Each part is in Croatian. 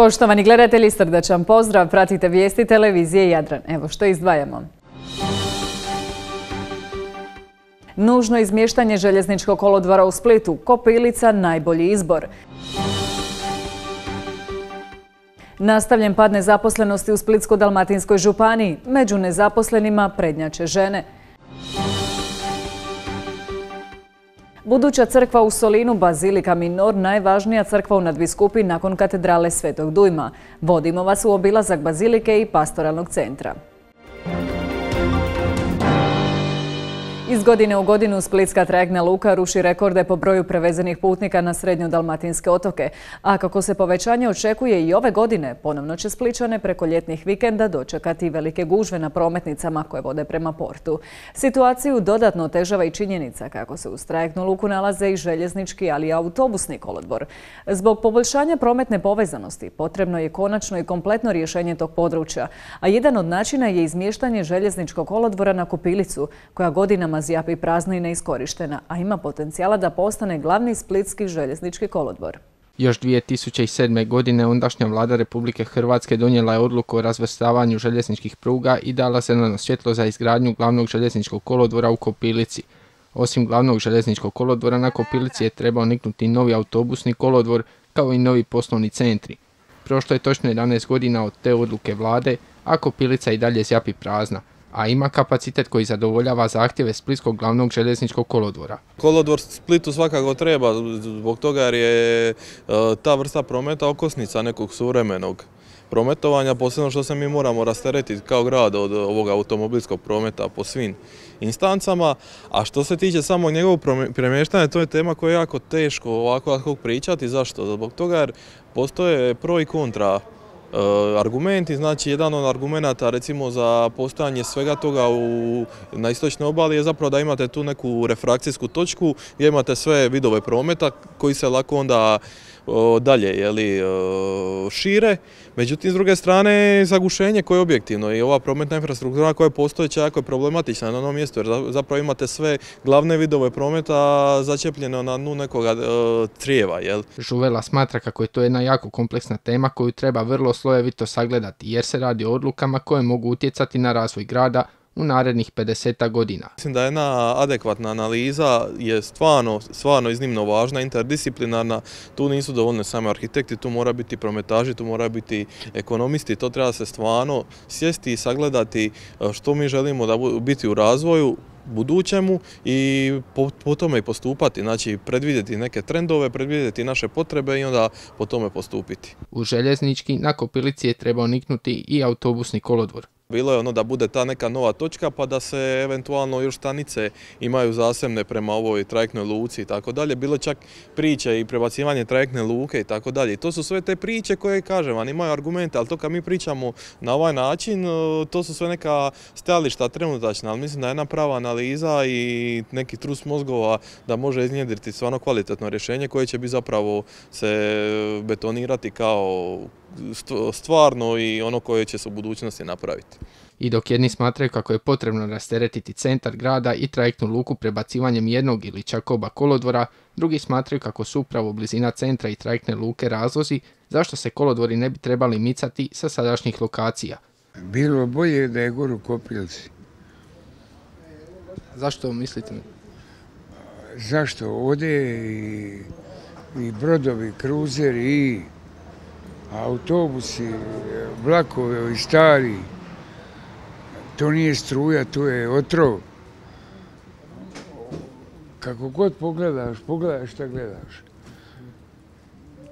Poštovani gledatelji, srdačan pozdrav, pratite vijesti televizije Jadran. Evo što izdvajamo. Nužno izmještanje željezničkog kolodvora u Splitu, Kopilica najbolji izbor. Nastavljen pad nezaposlenosti u Splitsko-Dalmatinskoj županiji. Među nezaposlenima prednjače žene. Buduća crkva u Solinu, Bazilika Minor, najvažnija crkva u nadviskupi nakon katedrale Svetog Dujma. Vodimo vas u obilazak Bazilike i pastoralnog centra. Iz godine u godinu Splitska trajektna luka ruši rekorde po broju prevezenih putnika na srednjo-dalmatinske otoke. A kako se povećanje očekuje i ove godine, ponovno će Spličane preko ljetnih vikenda dočekati velike gužve na prometnicama koje vode prema portu. Situaciju dodatno otežava i činjenica kako se uz trajektnu luku nalaze i željeznički, ali i autobusni kolodvor. Zbog poboljšanja prometne povezanosti potrebno je konačno i kompletno rješenje tog područja, a jedan od načina je izmještanje željezničkog kolodvora na Kopilicu, koja godinama zjapi prazna i neiskorištena, a ima potencijala da postane glavni splitski željeznički kolodvor. Još 2007. godine ondašnja vlada Republike Hrvatske donijela je odluku o razvrstavanju željezničkih pruga i dala se na svjetlo za izgradnju glavnog željezničkog kolodvora u Kopilici. Osim glavnog željezničkog kolodvora na Kopilici je trebao niknuti novi autobusni kolodvor kao i novi poslovni centri. Prošlo je točno 11 godina od te odluke vlade, a Kopilica i dalje zjapi prazna a ima kapacitet koji zadovoljava zahtjeve Splitskog glavnog željezničkog kolodvora. Kolodvor Splitu svakako treba zbog toga jer je e, ta vrsta prometa okosnica nekog suvremenog prometovanja, posebno što se mi moramo rasteretiti kao grad od ovog automobilskog prometa po svim instancama, a što se tiče samog njegovog premještanja, to je tema koja je jako teško ovako pričati. Zašto? Zbog toga jer postoje pro i kontra argumenti, znači jedan od argumenata recimo za postojanje svega toga u, na istočnoj obali je zapravo da imate tu neku refrakcijsku točku gdje imate sve vidove prometa koji se lako onda dalje jeli, šire. Međutim, s druge strane, zagušenje koje je objektivno i ova prometna infrastruktura koja je postojeća jako je problematična na onom mjestu, jer zapravo imate sve glavne vidove prometa začepljeno na dnu nekoga trijeva. Jel? Žuvela smatra kako je to jedna jako kompleksna tema koju treba vrlo slojevito sagledati, jer se radi o odlukama koje mogu utjecati na razvoj grada, u narednih 50 godina. Mislim da jedna adekvatna analiza je stvarno, stvarno iznimno važna, interdisciplinarna. Tu nisu dovoljne samo arhitekti, tu mora biti prometaži, tu mora biti ekonomisti. To treba se stvarno sjesti i sagledati e, što mi želimo da biti u razvoju, budućemu i po, tome i postupati, znači predvidjeti neke trendove, predvidjeti naše potrebe i onda po tome postupiti. U željeznički na Kopilici je trebao niknuti i autobusni kolodvor. Bilo je ono da bude ta neka nova točka pa da se eventualno još stanice imaju zasebne prema ovoj trajektnoj luci i tako dalje. Bilo čak priče i prebacivanje trajektne luke i tako dalje. to su sve te priče koje kažem vam imaju argumente, ali to kad mi pričamo na ovaj način, e, to su sve neka stajališta trenutačna, ali mislim da je jedna prava analiza i neki trus mozgova da može iznjedriti stvarno kvalitetno rješenje koje će bi zapravo se betonirati kao stvarno i ono koje će se u budućnosti napraviti. I dok jedni smatraju kako je potrebno rasteretiti centar grada i trajektnu luku prebacivanjem jednog ili čak oba kolodvora, drugi smatraju kako su upravo blizina centra i trajektne luke razlozi zašto se kolodvori ne bi trebali micati sa sadašnjih lokacija. Bilo bolje da je goru Kopilci. Zašto mislite? Zašto? Ovdje i, i brodovi, kruzeri i autobusi, vlakovi, ovi stari, to nije struja, to je otrov. Kako god pogledaš, pogledaš šta gledaš.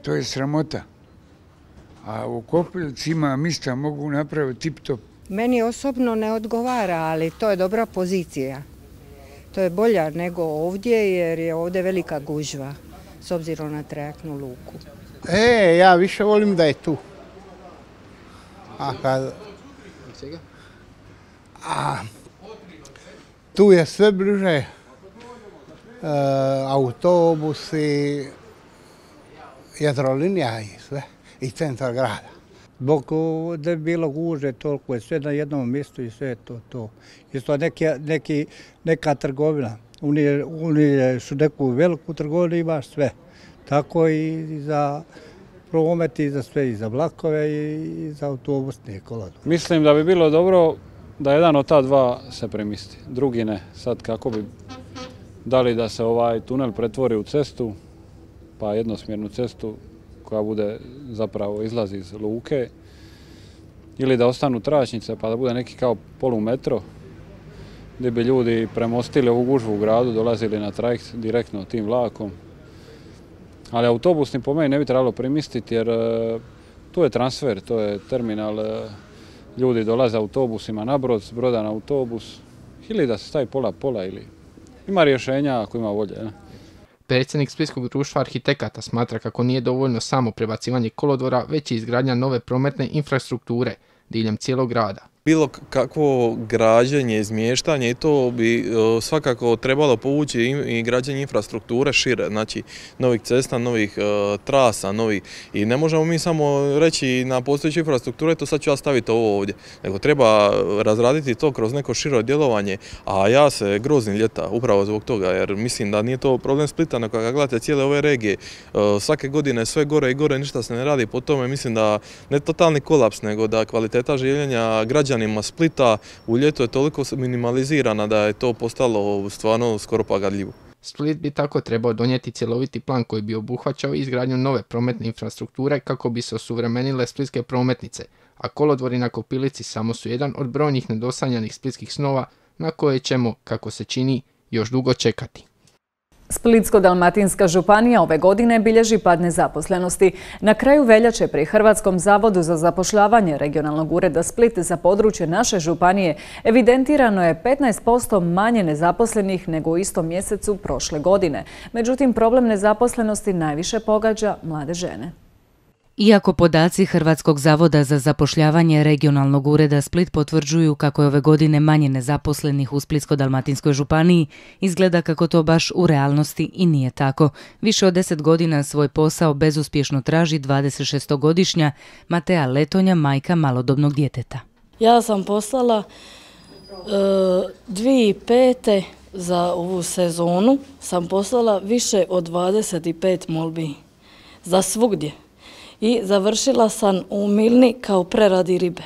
To je sramota. A u Kopilici ima mista mogu napraviti tip top. Meni osobno ne odgovara, ali to je dobra pozicija. To je bolja nego ovdje jer je ovdje velika gužva s obzirom na trajaknu luku. E, ja više volim da je tu. A A, tu je sve bliže e, autobusi, jedrolinija i sve, i centar grada. Zbog da je bilo guže, toliko je sve na jednom mjestu i sve to. to. Isto neki, neki, neka trgovina. Oni su neku veliku trgovinu ima sve tako i za promet i za sve, i za vlakove i za autobusne kolodvore. Mislim da bi bilo dobro da jedan od ta dva se premisti, drugi ne. Sad kako bi, da li da se ovaj tunel pretvori u cestu, pa jednosmjernu cestu koja bude zapravo izlazi iz luke, ili da ostanu tračnice pa da bude neki kao polumetro gdje bi ljudi premostili ovu gužvu u gradu, dolazili na trajekt direktno tim vlakom. Ali autobusni po meni ne bi trebalo primistiti jer e, tu je transfer, to je terminal, e, ljudi dolaze autobusima na brod, broda na autobus ili da se stavi pola pola ili ima rješenja ako ima volje. Predsjednik Splitskog društva arhitekata smatra kako nije dovoljno samo prebacivanje kolodvora, već i izgradnja nove prometne infrastrukture diljem cijelog grada bilo kakvo građenje, izmještanje i to bi e, svakako trebalo povući i građenje infrastrukture šire, znači novih cesta, novih e, trasa, novih i ne možemo mi samo reći na postojeću infrastrukturu, to sad ću ja staviti ovo ovdje, nego treba razraditi to kroz neko širo djelovanje, a ja se grozim ljeta upravo zbog toga, jer mislim da nije to problem Splita, nego kada gledate cijele ove regije, e, svake godine sve gore i gore, ništa se ne radi po tome, mislim da ne totalni kolaps, nego da kvaliteta življenja građana građanima Splita u ljetu je toliko minimalizirana da je to postalo stvarno skoro pagadljivo. Split bi tako trebao donijeti cjeloviti plan koji bi obuhvaćao izgradnju nove prometne infrastrukture kako bi se osuvremenile splitske prometnice, a kolodvori na Kopilici samo su jedan od brojnih nedosanjanih splitskih snova na koje ćemo, kako se čini, još dugo čekati. Splitsko-dalmatinska županija ove godine bilježi pad nezaposlenosti. Na kraju veljače pri Hrvatskom zavodu za zapošljavanje regionalnog ureda Split za područje naše županije evidentirano je 15% manje nezaposlenih nego u istom mjesecu prošle godine. Međutim, problem nezaposlenosti najviše pogađa mlade žene. Iako podaci Hrvatskog zavoda za zapošljavanje regionalnog ureda Split potvrđuju kako je ove godine manje nezaposlenih u Splitsko-dalmatinskoj županiji, izgleda kako to baš u realnosti i nije tako. Više od deset godina svoj posao bezuspješno traži 26-godišnja Matea Letonja, majka malodobnog djeteta. Ja sam poslala e, pete za ovu sezonu, sam poslala više od 25 molbi za svugdje i završila sam u Milni kao preradi ribe.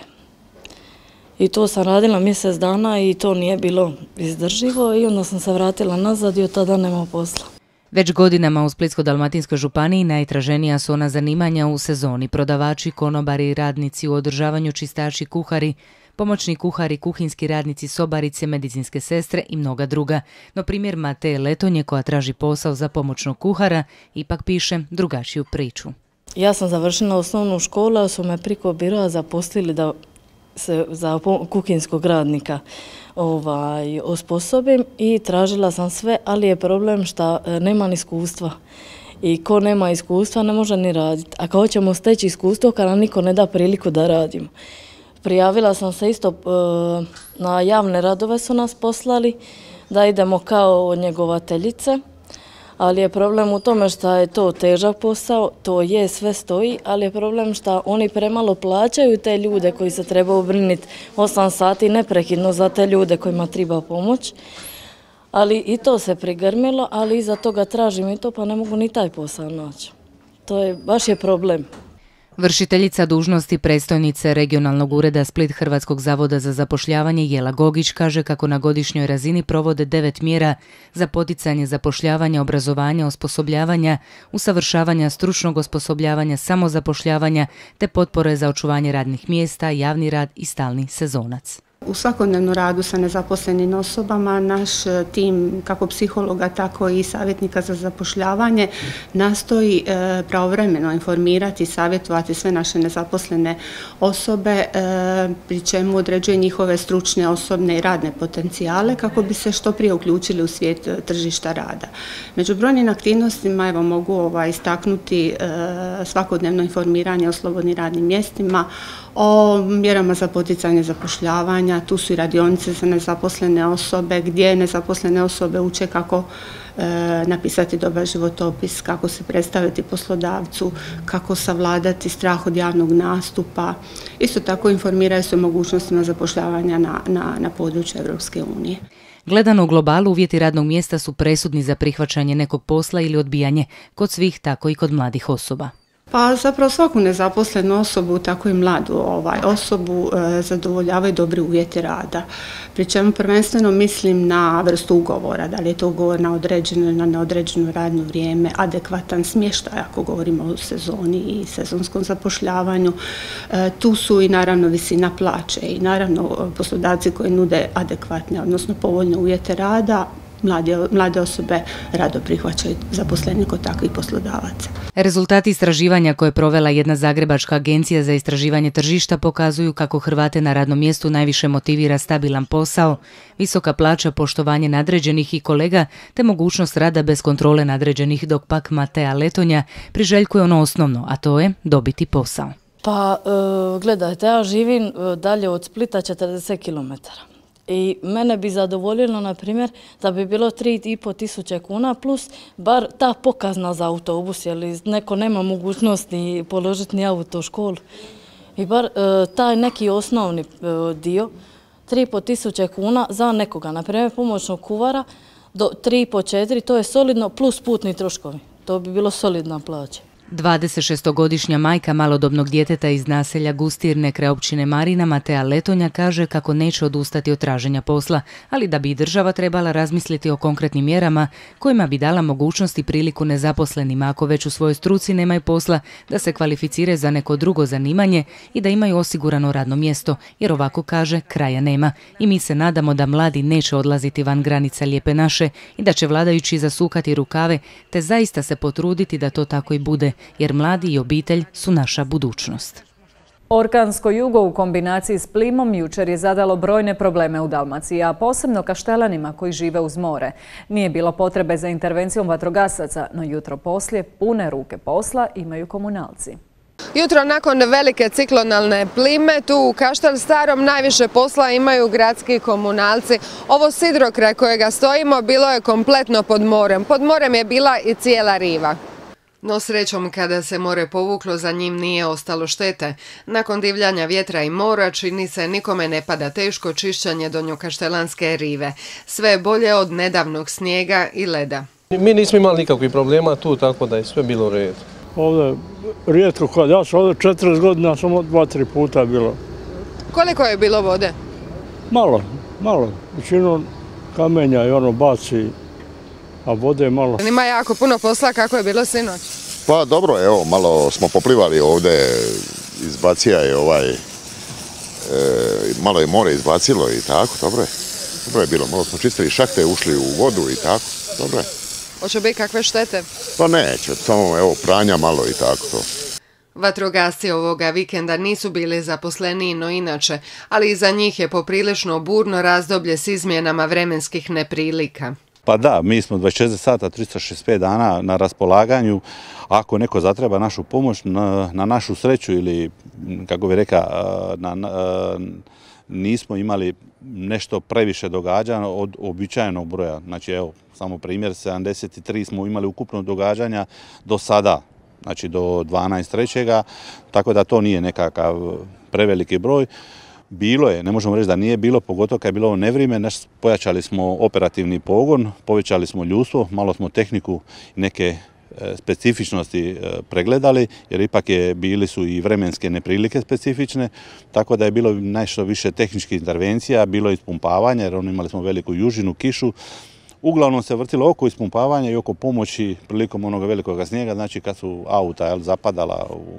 I to sam radila mjesec dana i to nije bilo izdrživo i onda sam se vratila nazad i od tada nema posla. Već godinama u Splitsko-Dalmatinskoj županiji najtraženija su ona zanimanja u sezoni. Prodavači, konobari, radnici u održavanju čistači, kuhari, pomoćni kuhari, kuhinski radnici, sobarice, medicinske sestre i mnoga druga. No primjer Mateje Letonje koja traži posao za pomoćnog kuhara ipak piše drugačiju priču. Ja sam završila osnovnu školu, ali su me priko biroa zaposlili da se za kuhinskog radnika ovaj, osposobim i tražila sam sve, ali je problem što e, nemam iskustva. I ko nema iskustva ne može ni raditi. A kao ćemo steći iskustvo kada nam niko ne da priliku da radimo. Prijavila sam se isto e, na javne radove su nas poslali da idemo kao njegovateljice ali je problem u tome što je to težak posao, to je, sve stoji, ali je problem što oni premalo plaćaju te ljude koji se treba obriniti 8 sati neprekidno za te ljude kojima treba pomoć. Ali i to se prigrmilo, ali iza toga tražim i to pa ne mogu ni taj posao naći. To je, baš je problem. Vršiteljica dužnosti predstojnice regionalnog ureda Split Hrvatskog zavoda za zapošljavanje Jela Gogić kaže kako na godišnjoj razini provode devet mjera za poticanje zapošljavanja, obrazovanja, osposobljavanja, usavršavanja, stručnog osposobljavanja, samozapošljavanja te potpore za očuvanje radnih mjesta, javni rad i stalni sezonac. U svakodnevnom radu sa nezaposlenim osobama naš e, tim kako psihologa tako i savjetnika za zapošljavanje nastoji e, pravovremeno informirati i savjetovati sve naše nezaposlene osobe e, pri čemu određuje njihove stručne, osobne i radne potencijale kako bi se što prije uključili u svijet tržišta rada. Među brojnim aktivnostima evo mogu ovaj, istaknuti svakodnevno informiranje o slobodnim radnim mjestima, o mjerama za poticanje zapošljavanja, tu su i radionice za nezaposlene osobe, gdje nezaposlene osobe uče kako e, napisati dobar životopis, kako se predstaviti poslodavcu, kako savladati strah od javnog nastupa. Isto tako informiraju se o mogućnostima zapošljavanja na, na, na području Europske unije. Gledano u globalu uvjeti radnog mjesta su presudni za prihvaćanje nekog posla ili odbijanje, kod svih tako i kod mladih osoba. Pa zapravo svaku nezaposlenu osobu, tako i mladu ovaj, osobu e, zadovoljavaju dobri uvjeti rada. Pri čemu prvenstveno mislim na vrstu ugovora, da li je to ugovor na određeno ili na neodređeno radno vrijeme, adekvatan smještaj ako govorimo o sezoni i sezonskom zapošljavanju. E, tu su i naravno visina plaće i naravno poslodavci koji nude adekvatne, odnosno povoljne uvjete rada, mlade, mlade osobe rado prihvaćaju zaposlenje kod takvih poslodavaca. Rezultati istraživanja koje je provela jedna zagrebačka agencija za istraživanje tržišta pokazuju kako Hrvate na radnom mjestu najviše motivira stabilan posao, visoka plaća, poštovanje nadređenih i kolega, te mogućnost rada bez kontrole nadređenih, dok pak Matea Letonja priželjkuje ono osnovno, a to je dobiti posao. Pa, e, gledajte, ja živim e, dalje od Splita 40 km. I mene bi zadovoljilo, na primjer, da bi bilo 3,5 tisuće kuna plus bar ta pokazna za autobus, jer neko nema mogućnosti položiti ni auto u školu. I bar e, taj neki osnovni e, dio, 3,5 tisuće kuna za nekoga, na primjer pomoćnog kuvara, do 3,5-4, to je solidno plus putni troškovi. To bi bilo solidna plaća. 26-godišnja majka malodobnog djeteta iz naselja Gustirne kraj općine Marina Matea Letonja kaže kako neće odustati od traženja posla, ali da bi i država trebala razmisliti o konkretnim mjerama kojima bi dala mogućnost i priliku nezaposlenima ako već u svojoj struci nemaju posla da se kvalificire za neko drugo zanimanje i da imaju osigurano radno mjesto, jer ovako kaže kraja nema. I mi se nadamo da mladi neće odlaziti van granica lijepe naše i da će vladajući zasukati rukave te zaista se potruditi da to tako i bude jer mladi i obitelj su naša budućnost. Orkansko jugo u kombinaciji s plimom jučer je zadalo brojne probleme u Dalmaciji, a posebno kaštelanima koji žive uz more. Nije bilo potrebe za intervencijom vatrogasaca, no jutro poslije pune ruke posla imaju komunalci. Jutro nakon velike ciklonalne plime tu u Kaštel Starom najviše posla imaju gradski komunalci. Ovo sidro kraj kojega stojimo bilo je kompletno pod morem. Pod morem je bila i cijela riva. No srećom kada se more povuklo za njim nije ostalo štete. Nakon divljanja vjetra i mora čini se nikome ne pada teško čišćanje Donjokaštelanske rive. Sve je bolje od nedavnog snijega i leda. Mi nismo imali nikakvih problema tu, tako da je sve bilo u redu. Ovdje rijetko kad, ja sam ovdje 40 godina, samo dva, tri puta bilo. Koliko je bilo vode? Malo, malo. Većinom kamenja i ono baci a vode je malo. Ima jako puno posla, kako je bilo sinoć? Pa dobro, evo, malo smo poplivali ovdje, izbacija je ovaj, e, malo je more izbacilo i tako, dobro je. Dobro je bilo, malo smo čistili šakte, ušli u vodu i tako, dobro je. Hoće biti kakve štete? Pa neće, samo evo pranja malo i tako to. Vatrogasci ovoga vikenda nisu bili zaposleni no inače, ali i za njih je poprilično burno razdoblje s izmjenama vremenskih neprilika. Pa da, mi smo 24 sata, 365 dana na raspolaganju. Ako neko zatreba našu pomoć, na, našu sreću ili, kako bi reka, nismo imali nešto previše događanja od običajnog broja. Znači, evo, samo primjer, 73 smo imali ukupno događanja do sada, znači do 12.3. Tako da to nije nekakav preveliki broj. Bilo je, ne možemo reći da nije bilo, pogotovo kad je bilo ovo nevrijeme, pojačali smo operativni pogon, povećali smo ljudstvo, malo smo tehniku neke e, specifičnosti e, pregledali, jer ipak je bili su i vremenske neprilike specifične, tako da je bilo nešto više tehničkih intervencija, bilo je ispumpavanja, jer ono imali smo veliku južinu, kišu, Uglavnom se vrtilo oko ispumpavanja i oko pomoći prilikom onoga velikog snijega, znači kad su auta zapadala u,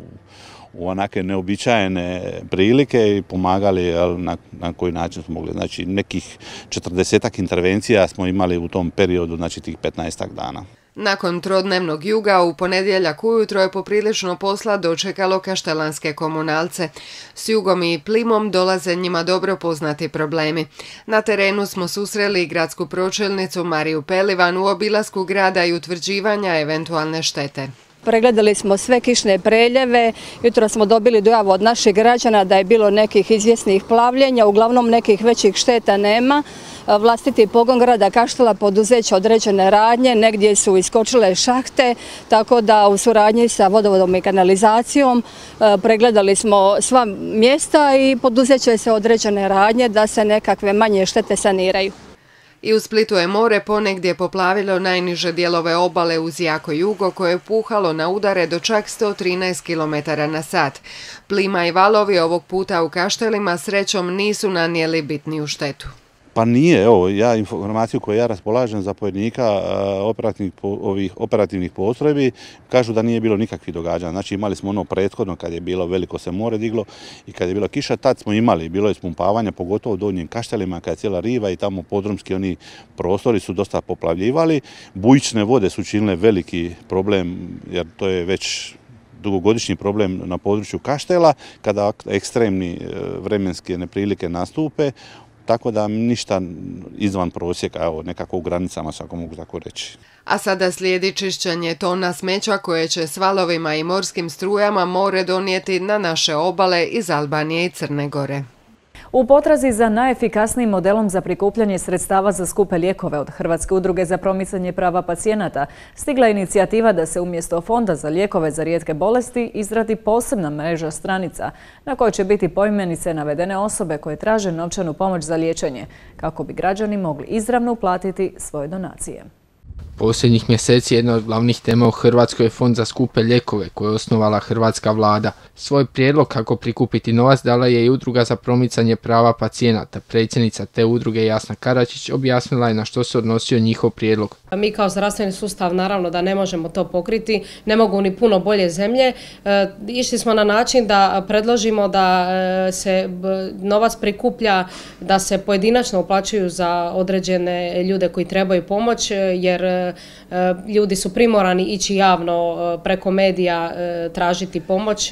u onake neobičajene prilike i pomagali na, na koji način smo mogli. Znači nekih četrdesetak intervencija smo imali u tom periodu, znači tih 15 dana. Nakon trodnevnog juga u ponedjeljak ujutro je poprilično posla dočekalo kaštelanske komunalce. S jugom i plimom dolaze njima dobro poznati problemi. Na terenu smo susreli gradsku pročelnicu Mariju Pelivan u obilasku grada i utvrđivanja eventualne štete. Pregledali smo sve kišne preljeve, jutro smo dobili dojavu od naših građana da je bilo nekih izvjesnih plavljenja, uglavnom nekih većih šteta nema. Vlastiti pogon grada Kaštela poduzeće određene radnje, negdje su iskočile šahte, tako da u suradnji sa vodovodom i kanalizacijom e, pregledali smo sva mjesta i poduzeće se određene radnje da se nekakve manje štete saniraju. I u Splitu je more ponegdje poplavilo najniže dijelove obale uz jako jugo koje je puhalo na udare do čak 113 km na sat. Plima i valovi ovog puta u Kaštelima srećom nisu nanijeli bitniju štetu. Pa nije, evo, ja informaciju koju ja raspolažem zapovjednika operativnih, ovih operativnih postrojbi, kažu da nije bilo nikakvih događanja. Znači imali smo ono prethodno kad je bilo veliko se more diglo i kad je bila kiša, tad smo imali, bilo je spumpavanja, pogotovo u donjim kaštelima, kad je cijela riva i tamo podrumski oni prostori su dosta poplavljivali. Bujične vode su činile veliki problem, jer to je već dugogodišnji problem na području Kaštela, kada ekstremni e, vremenske neprilike nastupe, tako da ništa izvan prosjeka, evo, nekako u granicama, svako mogu tako reći. A sada slijedi čišćenje tona smeća koje će s valovima i morskim strujama more donijeti na naše obale iz Albanije i Crne Gore. U potrazi za najefikasnijim modelom za prikupljanje sredstava za skupe lijekove od Hrvatske udruge za promicanje prava pacijenata stigla inicijativa da se umjesto Fonda za lijekove za rijetke bolesti izradi posebna mreža stranica na kojoj će biti poimenice navedene osobe koje traže novčanu pomoć za liječenje kako bi građani mogli izravno uplatiti svoje donacije. Posljednjih mjeseci jedna od glavnih tema u Hrvatskoj je fond za skupe lijekove koje je osnovala hrvatska vlada. Svoj prijedlog kako prikupiti novac dala je i udruga za promicanje prava pacijenata. Predsjednica te udruge Jasna Karačić objasnila je na što se odnosio njihov prijedlog. Mi kao zdravstveni sustav naravno da ne možemo to pokriti, ne mogu ni puno bolje zemlje. E, išli smo na način da predložimo da e, se novac prikuplja, da se pojedinačno uplaćuju za određene ljude koji trebaju pomoć jer E, ljudi su primorani ići javno e, preko medija e, tražiti pomoć.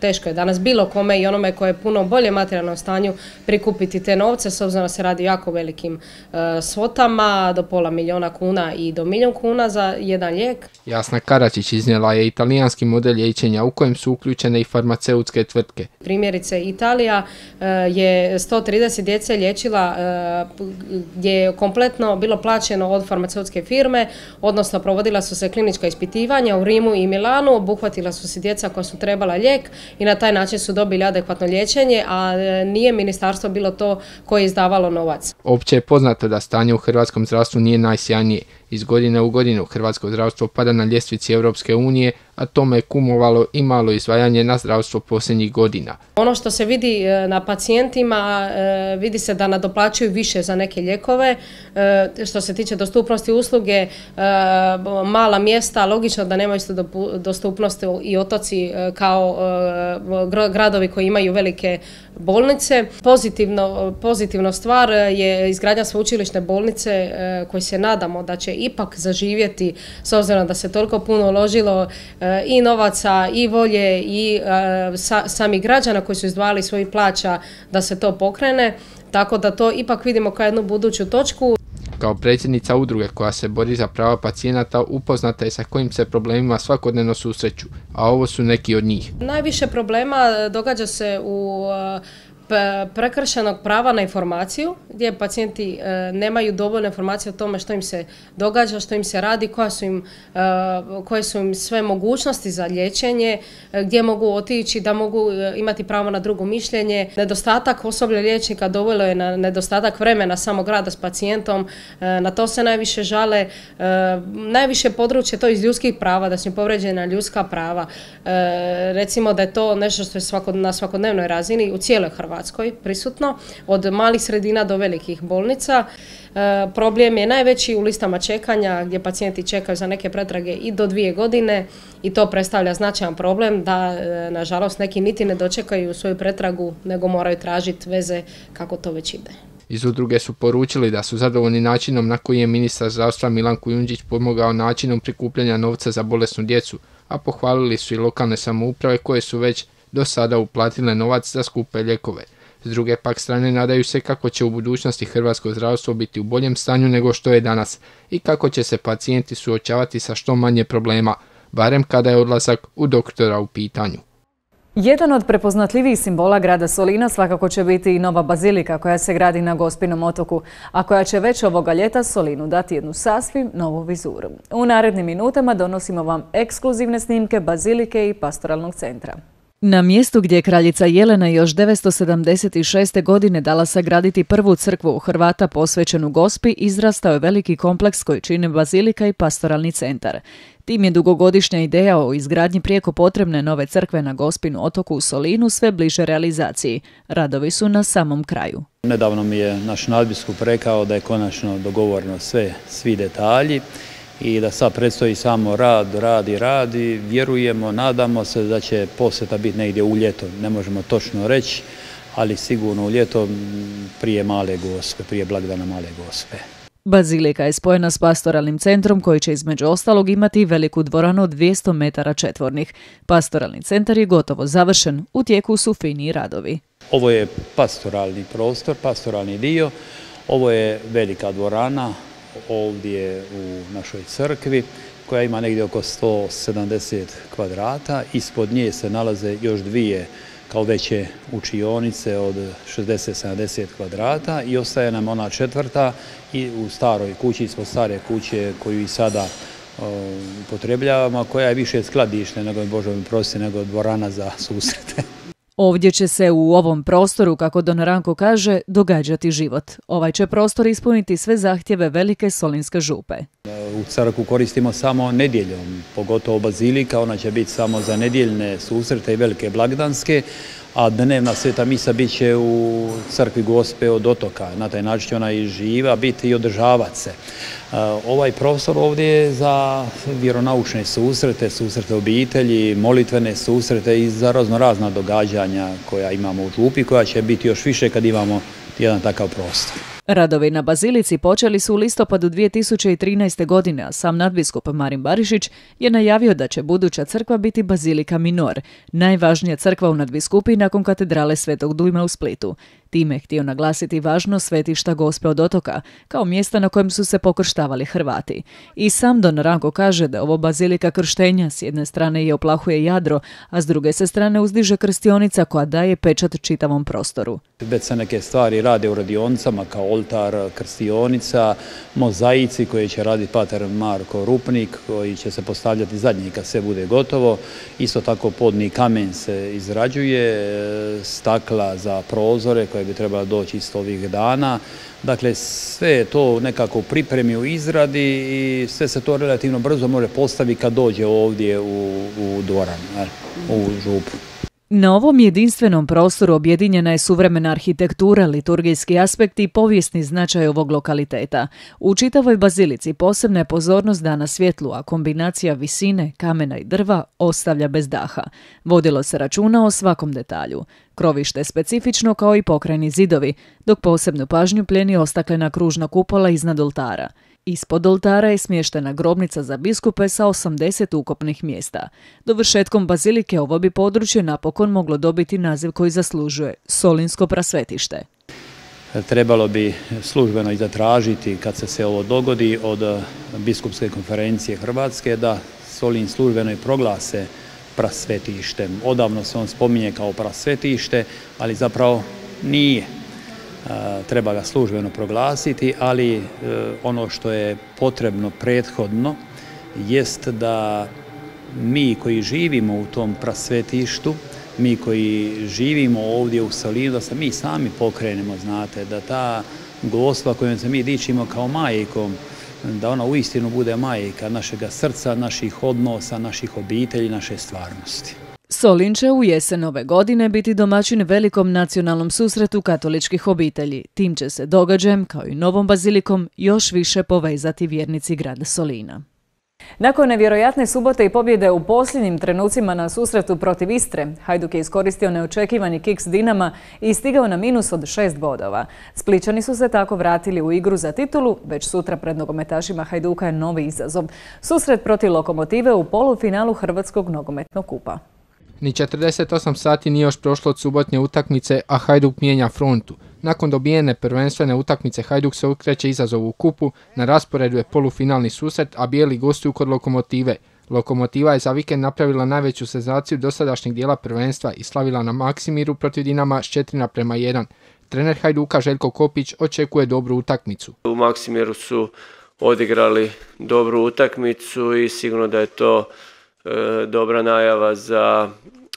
Teško je danas bilo kome i onome koje je puno bolje materijalnom stanju prikupiti te novce, s obzirom da se radi jako velikim svotama, do pola milijuna kuna i do milijun kuna za jedan lijek. Jasna Karačić iznijela je italijanski model liječenja u kojem su uključene i farmaceutske tvrtke. Primjerice, Italija je 130 djece liječila gdje je kompletno bilo plaćeno od farmaceutske firme, odnosno provodila su se klinička ispitivanja u Rimu i Milanu, obuhvatila su se djeca koja su trebala lijek i na taj način su dobili adekvatno liječenje, a e, nije ministarstvo bilo to koje je izdavalo novac. Opće je poznato da stanje u hrvatskom zdravstvu nije najsjajnije. Iz godine u godinu hrvatsko zdravstvo pada na ljestvici Europske unije, a tome je kumovalo i malo izvajanje na zdravstvo posljednjih godina. Ono što se vidi e, na pacijentima, e, vidi se da nadoplaćuju više za neke lijekove. E, što se tiče dostupnosti usluge, mala mjesta, logično da nemaju isto dostupnosti i otoci kao gradovi koji imaju velike bolnice. Pozitivno, pozitivno stvar je izgradnja sveučilišne bolnice koji se nadamo da će ipak zaživjeti s obzirom da se toliko puno uložilo e, i novaca i volje i e, sami građana koji su izdvajali svojih plaća da se to pokrene. Tako da to ipak vidimo kao jednu buduću točku. Kao predsjednica udruge koja se bori za prava pacijenata upoznata je sa kojim se problemima svakodnevno susreću, a ovo su neki od njih. Najviše problema događa se u prekršenog prava na informaciju gdje pacijenti e, nemaju dovoljno informacije o tome što im se događa, što im se radi, koja su im, e, koje su im sve mogućnosti za liječenje, e, gdje mogu otići, da mogu imati pravo na drugo mišljenje. Nedostatak osoblja liječnika dovoljno je na nedostatak vremena samog rada s pacijentom, na to se najviše žale. Najviše područje to iz ljudskih prava, da su povređena ljudska prava. Recimo da je to nešto što je na svakodnevnoj razini u cijeloj Hrvatskoj Hrvatskoj prisutno, od malih sredina do velikih bolnica. E, problem je najveći u listama čekanja gdje pacijenti čekaju za neke pretrage i do dvije godine i to predstavlja značajan problem da e, nažalost neki niti ne dočekaju svoju pretragu nego moraju tražiti veze kako to već ide. Iz udruge su poručili da su zadovoljni načinom na koji je ministar zdravstva Milan Kujundžić pomogao načinom prikupljanja novca za bolesnu djecu, a pohvalili su i lokalne samouprave koje su već do sada uplatile novac za skupe lijekove. S druge pak strane nadaju se kako će u budućnosti hrvatsko zdravstvo biti u boljem stanju nego što je danas i kako će se pacijenti suočavati sa što manje problema, barem kada je odlazak u doktora u pitanju. Jedan od prepoznatljivijih simbola grada Solina svakako će biti i nova bazilika koja se gradi na Gospinom otoku, a koja će već ovoga ljeta Solinu dati jednu sasvim novu vizuru. U narednim minutama donosimo vam ekskluzivne snimke bazilike i pastoralnog centra. Na mjestu gdje je kraljica Jelena još 976. godine dala sagraditi prvu crkvu u Hrvata posvećenu gospi, izrastao je veliki kompleks koji čine bazilika i pastoralni centar. Tim je dugogodišnja ideja o izgradnji prijeko potrebne nove crkve na Gospinu otoku u Solinu sve bliže realizaciji. Radovi su na samom kraju. Nedavno mi je naš nadbiskup rekao da je konačno dogovoreno sve, svi detalji i da sad predstoji samo rad, rad i rad i vjerujemo, nadamo se da će posjeta biti negdje u ljeto, ne možemo točno reći, ali sigurno u ljeto prije male gospe, prije blagdana male gospe. Bazilika je spojena s pastoralnim centrom koji će između ostalog imati veliku dvoranu od 200 metara četvornih. Pastoralni centar je gotovo završen, u tijeku su fini radovi. Ovo je pastoralni prostor, pastoralni dio, ovo je velika dvorana, ovdje u našoj crkvi koja ima negdje oko 170 kvadrata. Ispod nje se nalaze još dvije kao veće učionice od 60-70 kvadrata i ostaje nam ona četvrta i u staroj kući, ispod stare kuće koju i sada upotrebljavamo, koja je više skladište nego, Bože mi prosti, nego dvorana za susrete. Ovdje će se u ovom prostoru, kako Don Ranko kaže, događati život. Ovaj će prostor ispuniti sve zahtjeve velike solinske župe. U crku koristimo samo nedjeljom, pogotovo bazilika, ona će biti samo za nedjeljne susrete i velike blagdanske, a dnevna sveta misa bit će u crkvi Gospe od otoka. Na taj način će ona i živa biti i održavati se. E, ovaj prostor ovdje je za vjeronaučne susrete, susrete obitelji, molitvene susrete i za razno razna događanja koja imamo u župi, koja će biti još više kad imamo jedan takav prostor. Radovi na Bazilici počeli su u listopadu 2013. godine, a sam nadbiskup Marin Barišić je najavio da će buduća crkva biti Bazilika Minor, najvažnija crkva u nadbiskupi nakon katedrale Svetog Dujma u Splitu. Time je htio naglasiti važnost svetišta Gospe od otoka, kao mjesta na kojem su se pokrštavali Hrvati. I sam Don Ranko kaže da ovo bazilika krštenja s jedne strane je oplahuje jadro, a s druge se strane uzdiže krstionica koja daje pečat čitavom prostoru. Već se neke stvari rade u radionicama kao oltar, krstionica, mozaici koje će raditi pater Marko Rupnik koji će se postavljati zadnji kad sve bude gotovo. Isto tako podni kamen se izrađuje, stakla za prozore koje bi trebala doći isto ovih dana. Dakle, sve je to nekako pripremi u izradi i sve se to relativno brzo može postaviti kad dođe ovdje u dvoran, u župu. Na ovom jedinstvenom prostoru objedinjena je suvremena arhitektura, liturgijski aspekt i povijesni značaj ovog lokaliteta. U čitavoj bazilici posebna je pozornost dana svjetlu, a kombinacija visine, kamena i drva ostavlja bez daha. Vodilo se računa o svakom detalju. Krovište je specifično kao i pokrajni zidovi, dok posebnu pažnju pljeni ostaklena kružna kupola iznad oltara. Ispod oltara je smještena grobnica za biskupe sa 80 ukopnih mjesta. Dovršetkom bazilike ovo bi područje napokon moglo dobiti naziv koji zaslužuje Solinsko prasvetište. Trebalo bi službeno i zatražiti kad se se ovo dogodi od biskupske konferencije Hrvatske da Solin službeno i proglase prasvetištem. Odavno se on spominje kao prasvetište, ali zapravo nije treba ga službeno proglasiti, ali e, ono što je potrebno prethodno jest da mi koji živimo u tom prasvetištu, mi koji živimo ovdje u Solinu, da se mi sami pokrenemo, znate, da ta gospa kojom se mi dičimo kao majkom, da ona uistinu bude majka našega srca, naših odnosa, naših obitelji, naše stvarnosti. Solin će u jesen ove godine biti domaćin velikom nacionalnom susretu katoličkih obitelji. Tim će se događajem, kao i novom bazilikom, još više povezati vjernici grada Solina. Nakon nevjerojatne subote i pobjede u posljednjim trenucima na susretu protiv Istre, Hajduk je iskoristio neočekivani kiks Dinama i stigao na minus od šest bodova. Spličani su se tako vratili u igru za titulu, već sutra pred nogometašima Hajduka je novi izazov. Susret protiv Lokomotive u polufinalu Hrvatskog nogometnog kupa. Ni 48 sati nije još prošlo od subotnje utakmice, a Hajduk mijenja frontu. Nakon dobijene prvenstvene utakmice Hajduk se ukreće izazovu u kupu, na rasporedu je polufinalni susret, a bijeli gostuju kod Lokomotive. Lokomotiva je za vikend napravila najveću senzaciju dosadašnjeg dijela prvenstva i slavila na Maksimiru protiv Dinama s 4 prema 1. Trener Hajduka Željko Kopić očekuje dobru utakmicu. U Maksimiru su odigrali dobru utakmicu i sigurno da je to E, dobra najava za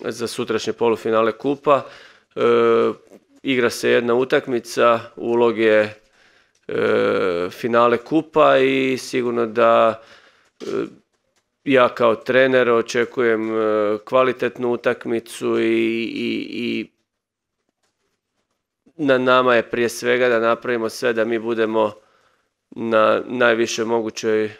za sutrašnje polufinale kupa. E, igra se jedna utakmica, ulog je finale kupa i sigurno da ja kao trener očekujem kvalitetnu utakmicu i, i, i na nama je prije svega da napravimo sve da mi budemo na najviše mogućoj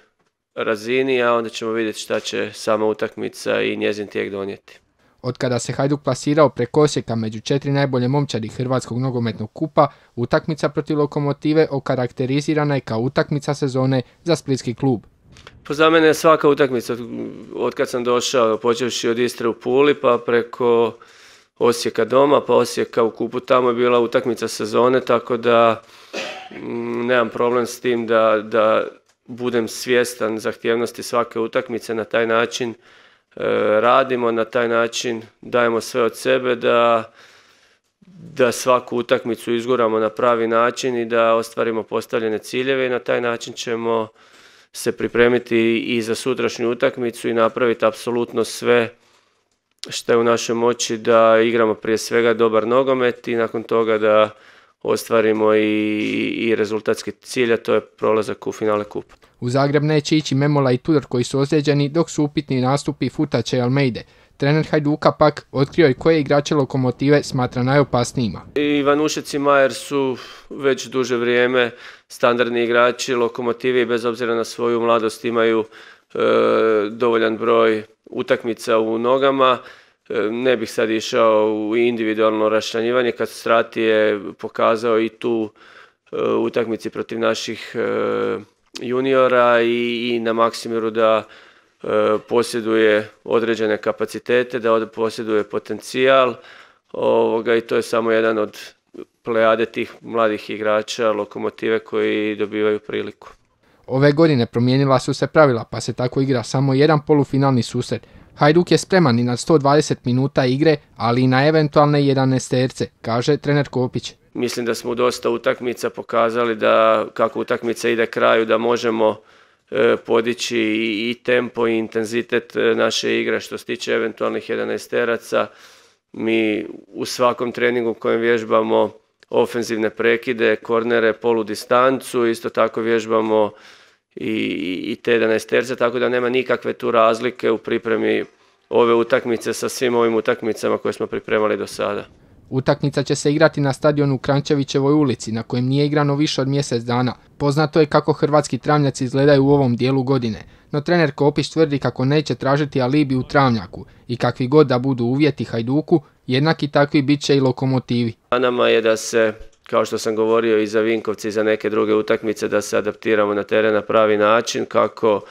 razini, a onda ćemo vidjeti šta će sama utakmica i njezin tijek donijeti. Od kada se Hajduk plasirao preko Osijeka među četiri najbolje momčadi Hrvatskog nogometnog kupa, utakmica protiv lokomotive okarakterizirana je kao utakmica sezone za splitski klub. Pa za mene je svaka utakmica, od kad sam došao, počevši od Istre u Puli, pa preko Osijeka doma, pa Osijeka u kupu tamo je bila utakmica sezone, tako da mm, nemam problem s tim da, da budem svjestan zahtjevnosti svake utakmice na taj način e, radimo, na taj način dajemo sve od sebe da da svaku utakmicu izguramo na pravi način i da ostvarimo postavljene ciljeve i na taj način ćemo se pripremiti i za sutrašnju utakmicu i napraviti apsolutno sve što je u našoj moći da igramo prije svega dobar nogomet i nakon toga da ostvarimo i, i rezultatski cilj, a to je prolazak u finale kupa. U Zagreb neće ići Memola i Tudor koji su ozlijeđeni dok su upitni nastupi Futaća i Almeide. Trener Hajduka pak otkrio i koje igrače lokomotive smatra najopasnijima. I Vanušec i Majer su već duže vrijeme standardni igrači lokomotive i bez obzira na svoju mladost imaju e, dovoljan broj utakmica u nogama. E, ne bih sad išao u individualno raščlanjivanje kad Strati je pokazao i tu e, utakmici protiv naših e, juniora i, i na Maksimiru da posjeduje određene kapacitete, da posjeduje potencijal ovoga, i to je samo jedan od plejade tih mladih igrača lokomotive koji dobivaju priliku. Ove godine promijenila su se pravila pa se tako igra samo jedan polufinalni susret. Hajduk je spreman i na 120 minuta igre, ali i na eventualne 11 terce, kaže trener Kopić. Mislim da smo dosta utakmica pokazali da kako utakmica ide kraju da možemo e, podići i tempo i intenzitet e, naše igre što se tiče eventualnih 11 teraca. Mi u svakom treningu u kojem vježbamo ofenzivne prekide, kornere, polu distancu, isto tako vježbamo i, i te 11 terce, tako da nema nikakve tu razlike u pripremi ove utakmice sa svim ovim utakmicama koje smo pripremali do sada. Utakmica će se igrati na stadionu Krančevićevoj ulici, na kojem nije igrano više od mjesec dana. Poznato je kako hrvatski travnjaci izgledaju u ovom dijelu godine, no trener Kopić tvrdi kako neće tražiti alibi u travnjaku i kakvi god da budu uvjeti Hajduku, jednaki takvi bit će i lokomotivi. Nama je da se, kao što sam govorio i za Vinkovci i za neke druge utakmice, da se adaptiramo na teren na pravi način, kako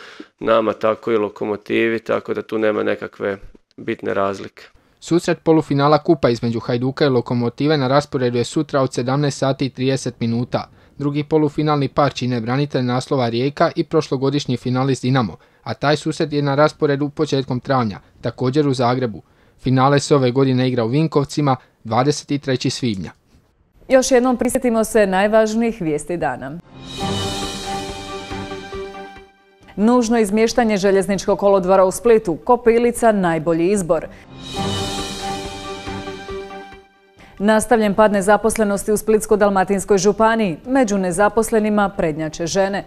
nama, tako i lokomotivi, tako da tu nema nekakve bitne razlike. Susret polufinala kupa između Hajduka i Lokomotive na rasporedu je sutra od 17 sati i 30 minuta. Drugi polufinalni par čine branitelj naslova Rijeka i prošlogodišnji finalist Dinamo, a taj susret je na rasporedu početkom travnja, također u Zagrebu. Finale se ove godine igra u Vinkovcima 23. svibnja. Još jednom prisjetimo se najvažnijih vijesti dana. Nužno izmještanje željezničkog kolodvora u Splitu, Kopilica najbolji izbor. Nastavljen pad nezaposlenosti u Splitsko-Dalmatinskoj županiji. Među nezaposlenima prednjače žene.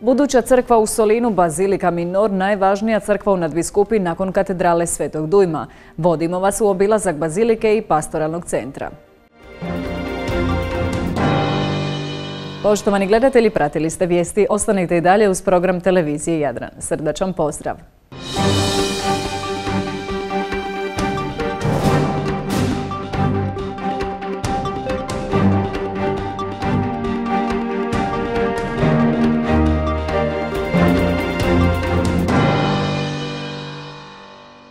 Buduća crkva u Solinu, Bazilika Minor, najvažnija crkva u nadviskupi nakon katedrale Svetog Dujma. Vodimo vas u obilazak Bazilike i pastoralnog centra. Poštovani gledatelji, pratili ste vijesti. Ostanite i dalje uz program televizije Jadran. Srdačan pozdrav!